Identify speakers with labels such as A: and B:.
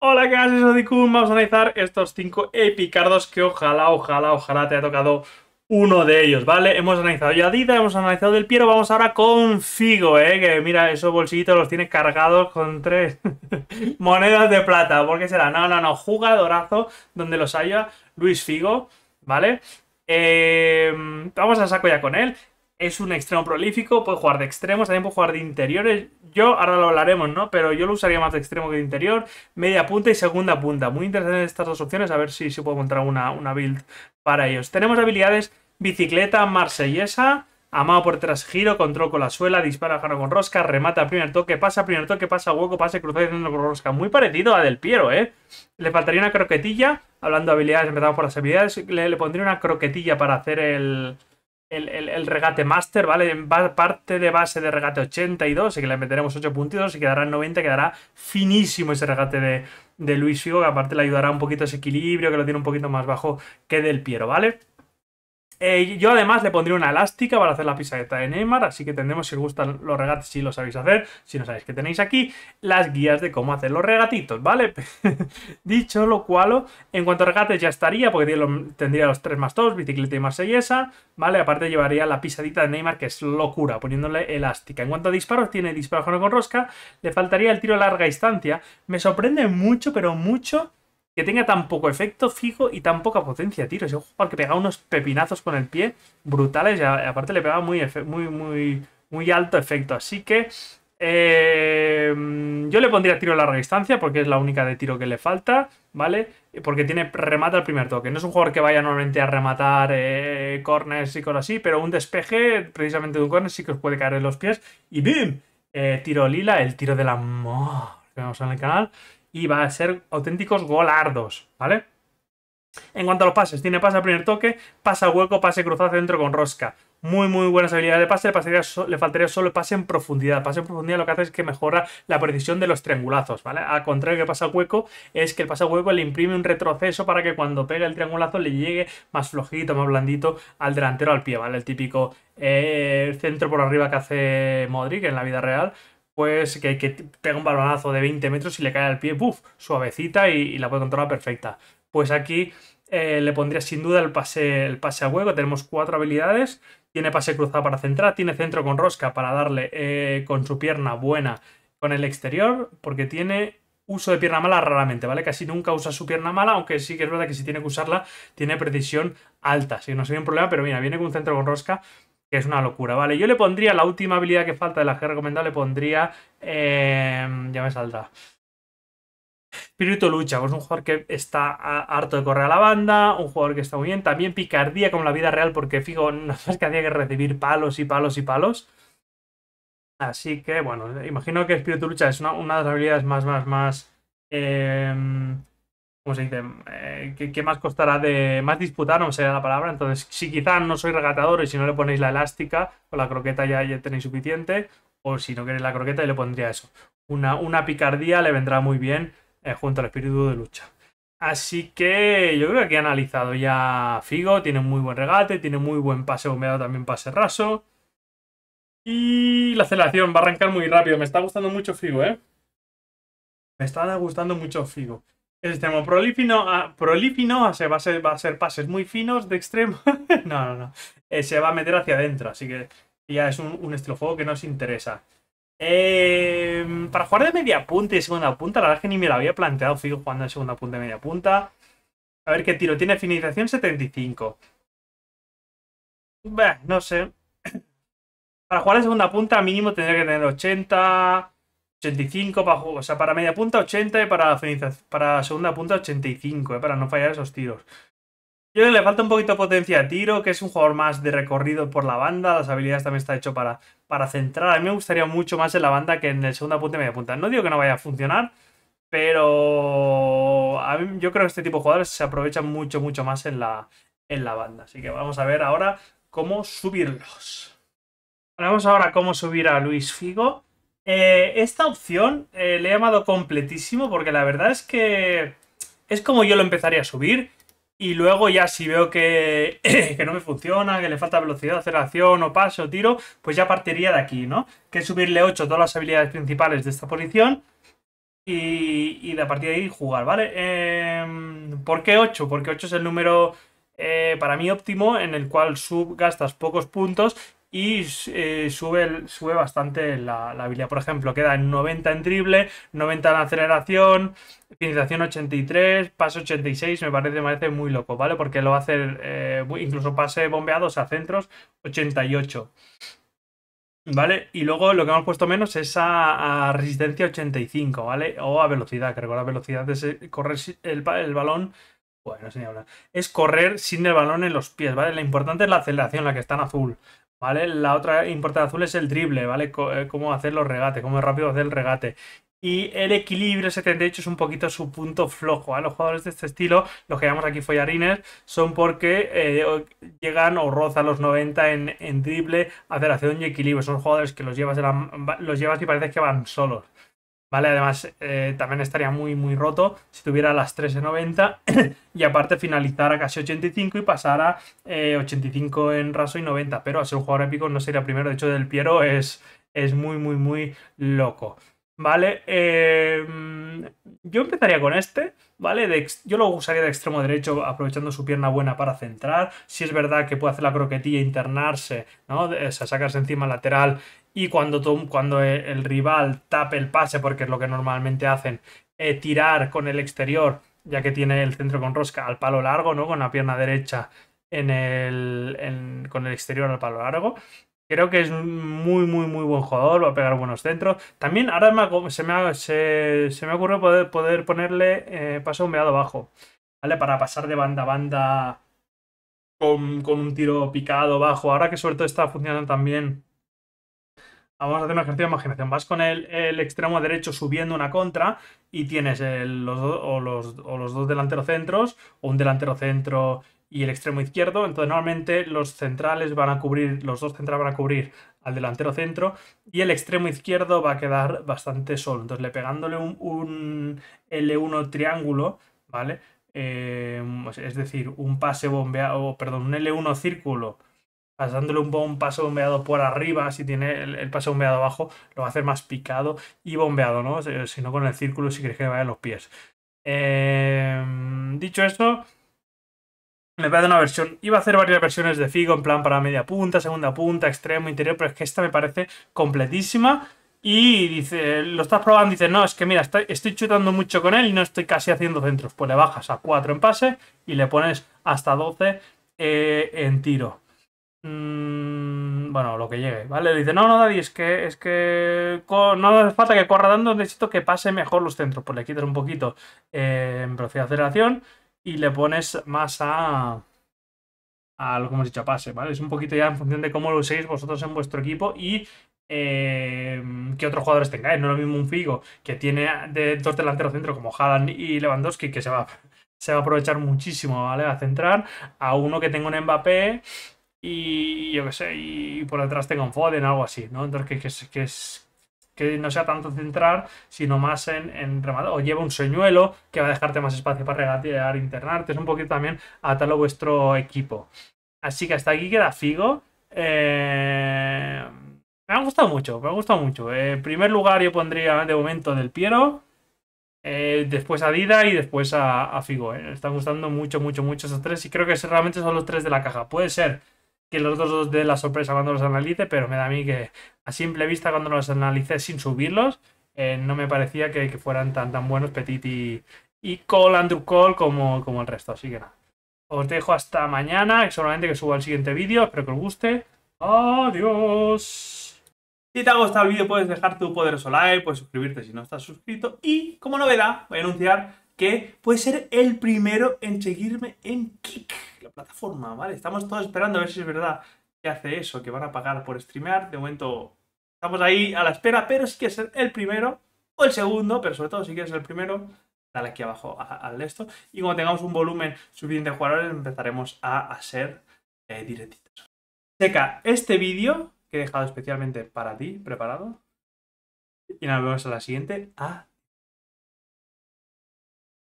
A: Hola, ¿qué haces, Odikun? Vamos a analizar estos 5 epicardos que ojalá, ojalá, ojalá te haya tocado uno de ellos, ¿vale? Hemos analizado ya Dida, hemos analizado del Piero, vamos ahora con Figo, ¿eh? Que mira, esos bolsillitos los tiene cargados con tres monedas de plata. ¿Por qué será? No, no, no, jugadorazo donde los haya Luis Figo, ¿vale? Eh, vamos a saco ya con él. Es un extremo prolífico, puede jugar de extremos, también puede jugar de interiores. Yo, ahora lo hablaremos, ¿no? Pero yo lo usaría más de extremo que de interior. Media punta y segunda punta. Muy interesante estas dos opciones, a ver si, se puedo encontrar una, una build para ellos. Tenemos habilidades bicicleta marsellesa, amado por tras giro, control con la suela, dispara jaro con rosca, remata primer toque, pasa primer toque, pasa hueco, pase cruzado y con rosca. Muy parecido a Del Piero, ¿eh? Le faltaría una croquetilla. Hablando de habilidades, empezamos por las habilidades. le pondría una croquetilla para hacer el el, regate master, ¿vale? Parte de base de regate 82, y que le meteremos 8 puntitos y quedará en 90, quedará finísimo ese regate de, de Luis Figo, que aparte le ayudará un poquito ese equilibrio, que lo tiene un poquito más bajo que del Piero, ¿vale? Eh, yo además le pondría una elástica para hacer la pisadeta de Neymar, así que tendremos, si os gustan los regates, si lo sabéis hacer, si no sabéis que tenéis aquí, las guías de cómo hacer los regatitos, ¿vale? Dicho lo cual, en cuanto a regates ya estaría, porque tendría los 3 más 2, bicicleta y marsellesa, ¿vale? Aparte llevaría la pisadita de Neymar, que es locura, poniéndole elástica. En cuanto a disparos, tiene disparo con rosca, le faltaría el tiro a larga distancia. Me sorprende mucho, pero mucho que tenga tan poco efecto fijo y tan poca potencia, tiro. Es un jugador que pega unos pepinazos con el pie brutales y aparte le pega muy, muy, muy, muy alto efecto. Así que eh, yo le pondría tiro a larga distancia porque es la única de tiro que le falta, ¿vale? Porque tiene remata al primer toque. No es un jugador que vaya normalmente a rematar eh, y cosas así, pero un despeje precisamente de un corner sí que os puede caer en los pies. Y ¡bim! Eh, tiro lila, el tiro del amor que vemos en el canal y va a ser auténticos golardos, ¿vale? En cuanto a los pases, tiene pase al primer toque, pasa hueco, pase cruzado dentro con rosca. Muy, muy buenas habilidades de pase. Le, faltaría solo el pase en profundidad. Pase en profundidad lo que hace es que mejora la precisión de los triangulazos, ¿vale? Al contrario que pasa hueco, es que el pasa hueco le imprime un retroceso para que cuando pegue el triangulazo le llegue más flojito, más blandito al delantero al pie, ¿vale? El típico eh, centro por arriba que hace Modric en la vida real pues que, que, pega un balonazo de 20 metros y le cae al pie, ¡puf! Suavecita y, la puede controlar perfecta. Pues aquí eh, le pondría sin duda el pase, el pase a hueco. Tenemos cuatro habilidades. Tiene pase cruzado para centrar, tiene centro con rosca para darle eh, con su pierna buena con el exterior, porque tiene uso de pierna mala raramente, ¿vale? Casi nunca usa su pierna mala, aunque sí que es verdad que si tiene que usarla, tiene precisión alta. Así que no sería un problema, pero mira, viene con un centro con rosca que es una locura, ¿vale? Yo le pondría la última habilidad que falta de la que he recomendado, le pondría... Em, ya me salta. Espíritu lucha, pues un jugador que está harto de correr a la banda, un jugador que está muy bien, también picardía como la vida real, porque fijo, no es que había que recibir palos y palos y palos. Así que, bueno, imagino que Espíritu lucha es una, de las habilidades más, más, más... Eh, ¿cómo se dice? Eh, ¿qué, más costará de. más disputar, no sé la palabra. Entonces, si quizá no sois regatador y si no le ponéis la elástica o la croqueta ya, ya tenéis suficiente, o si no queréis la croqueta, le pondría eso. Una, una picardía le vendrá muy bien eh, junto al espíritu de lucha. Así que yo creo que aquí he analizado ya Figo, tiene muy buen regate, tiene muy buen pase bombeado, también pase raso. Y la aceleración va a arrancar muy rápido. Me está gustando mucho Figo, ¿eh? Me está gustando mucho Figo. Extremo prolífino, ah, prolífino va, a ser, va a pases muy finos de extremo. no, no, no. Eh, se va a meter hacia adentro, así que ya es un, un estilo juego que nos interesa. Em, para jugar de media punta y segunda punta, la verdad es que ni me lo había planteado, fijo, jugando de segunda punta y media punta. A ver qué tiro. Tiene finalización 75. Bah, no sé. Para jugar de segunda punta, mínimo tendría que tener 80. 85 para o sea, para media punta 80 y para, segunda punta 85, ¿eh? para no fallar esos tiros. Yo creo que le falta un poquito de potencia de tiro, que es un jugador más de recorrido por la banda, las habilidades también está hecho para, para centrar. A mí me gustaría mucho más en la banda que en el segunda punta y media punta. No digo que no vaya a funcionar, pero a mí, yo creo que este tipo de jugadores se aprovechan mucho, mucho más en la, en la banda. Así que vamos a ver ahora cómo subirlos. Vamos ahora cómo subir a Luis Figo. Eh, esta opción eh, le he llamado completísimo porque la verdad es que es como yo lo empezaría a subir y luego ya si veo que, que no me funciona, que le falta velocidad, aceleración o paso o tiro, pues ya partiría de aquí, ¿no? Que es subirle 8 todas las habilidades principales de esta posición y, de a partir de ahí jugar, ¿vale? Em, ¿Por qué 8? Porque 8 es el número eh, para mí óptimo en el cual sub gastas pocos puntos y eh, sube, sube bastante la, habilidad. Por ejemplo, queda en 90 en drible, 90 en aceleración, finalización 83, pase 86, me parece, me muy loco, ¿vale? Porque lo va a hacer eh, incluso pase bombeados a centros 88. ¿Vale? Y luego lo que hemos puesto menos es a, resistencia 85, ¿vale? O a velocidad, que recuerda velocidad es eh, correr el, balón. Bueno, ni hablar. Es correr sin el balón en los pies, ¿vale? Lo importante es la aceleración, la que está en azul. ¿Vale? La otra importante azul es el drible, ¿vale? Eh, cómo hacer los regates, cómo rápido hacer el regate. Y el equilibrio 78 es un poquito su punto flojo. ¿vale? Los jugadores de este estilo, los que llamamos aquí follarines, son porque eh, llegan o rozan los 90 en, en drible, aceleración y equilibrio. Son jugadores que los llevas, los llevas y parece que van solos. ¿Vale? Además, eh, también estaría muy, muy roto si tuviera las 3 en 90 y aparte finalizar a casi 85 y pasar a 85 en raso y 90. Pero a ser un jugador épico no sería primero. De hecho, Del Piero es, es muy, muy, muy loco. ¿Vale? Em, yo empezaría con este, ¿vale? yo lo usaría de extremo derecho aprovechando su pierna buena para centrar. Si es verdad que puede hacer la croquetilla, internarse, ¿no? O sea, sacarse encima lateral y cuando, cuando el rival tape el pase, porque es lo que normalmente hacen, eh, tirar con el exterior, ya que tiene el centro con rosca, al palo largo, ¿no? Con la pierna derecha en el, con el exterior al palo largo. Creo que es muy, muy, muy buen jugador, va a pegar buenos centros. También ahora se, me, se, me ocurre poder, poder ponerle eh, paso humbeado bajo, ¿vale? Para pasar de banda a banda con, con, un tiro picado bajo. Ahora que sobre todo está funcionando también. Vamos a hacer un ejercicio de imaginación. Vas con el, extremo derecho subiendo una contra y tienes los, o, los, dos delanteros centros o un delantero centro y el extremo izquierdo. Entonces, normalmente los centrales van a cubrir, los dos centrales van a cubrir al delantero centro y el extremo izquierdo va a quedar bastante solo. Entonces, le pegándole un, L1 triángulo, ¿vale? Eh, es decir, un pase bombeado, perdón, un L1 círculo, pasándole un, un pase bombeado por arriba, si tiene el, pase bombeado abajo, lo va a hacer más picado y bombeado, ¿no? Si no con el círculo, si quieres que vaya a los pies. Eh, dicho esto, me parece una versión. Iba a hacer varias versiones de Figo, en plan para media punta, segunda punta, extremo, interior, pero es que esta me parece completísima. Y dice, lo estás probando, dice, no, es que mira, estoy, chutando mucho con él y no estoy casi haciendo centros. Pues le bajas a 4 en pase y le pones hasta 12 eh, en tiro. Mm, bueno, lo que llegue, ¿vale? Le dice, no, no, Daddy, es que, es que no hace falta que corra dando, necesito que pase mejor los centros. Pues le quitas un poquito eh, en velocidad de aceleración y le pones más a, a lo que hemos dicho, a pase, ¿vale? Es un poquito ya en función de cómo lo uséis vosotros en vuestro equipo y eh, que otros jugadores tengáis. No lo mismo un Figo que tiene de dos delanteros centro como Haaland y Lewandowski que se va, se va a aprovechar muchísimo, ¿vale? A centrar, a uno que tenga un Mbappé y yo qué sé, y por detrás tenga un Foden, algo así, ¿no? Entonces que, que, que es que no sea tanto centrar, sino más en, en rematar. O lleva un señuelo que va a dejarte más espacio para regatear, internarte. Es un poquito también atarlo a vuestro equipo. Así que hasta aquí queda Figo. Eh, me ha gustado mucho, me ha gustado mucho. Eh, en primer lugar yo pondría de momento del Piero. Eh, después a Dida y después a, Figo. Me están gustando mucho, mucho, mucho esos tres. Y creo que realmente son los tres de la caja. Puede ser que los otros dos de la sorpresa cuando los analice, pero me da a mí que a simple vista cuando los analice sin subirlos, eh, no me parecía que, fueran tan, tan buenos Petit y, y Cole, Andrew Cole como, como el resto. Así que nada. Os dejo hasta mañana, solamente que suba el siguiente vídeo. Espero que os guste. Adiós. Si te ha gustado el vídeo puedes dejar tu poderoso like, puedes suscribirte si no estás suscrito. Y como novedad voy a anunciar que puedes ser el primero en seguirme en Kik plataforma, ¿vale? Estamos todos esperando a ver si es verdad que hace eso, que van a pagar por streamear. De momento estamos ahí a la espera, pero si quieres ser el primero o el segundo, pero sobre todo si quieres ser el primero, dale aquí abajo al esto. Y cuando tengamos un volumen suficiente de jugadores, empezaremos a, ser eh, directitos. Checa este vídeo que he dejado especialmente para ti, preparado. Y nos vemos en la siguiente.